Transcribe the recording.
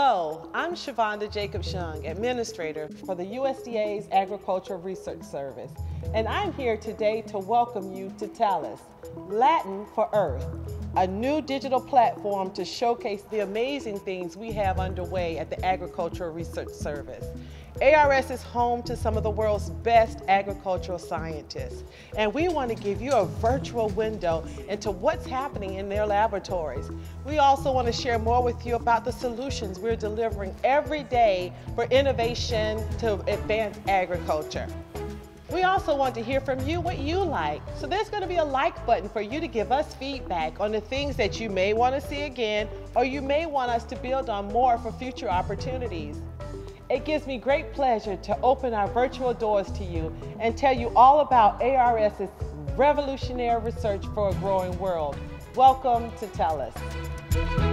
Hello, I'm Chavonda Jacobs-Young, Administrator for the USDA's Agricultural Research Service, and I'm here today to welcome you to Tellus, Latin for Earth, a new digital platform to showcase the amazing things we have underway at the Agricultural Research Service. ARS is home to some of the world's best agricultural scientists, and we want to give you a virtual window into what's happening in their laboratories. We also want to share more with you about the solutions we're delivering every day for innovation to advance agriculture. We also want to hear from you what you like. So there's going to be a like button for you to give us feedback on the things that you may want to see again or you may want us to build on more for future opportunities. It gives me great pleasure to open our virtual doors to you and tell you all about ARS's revolutionary research for a growing world. Welcome to Tellus.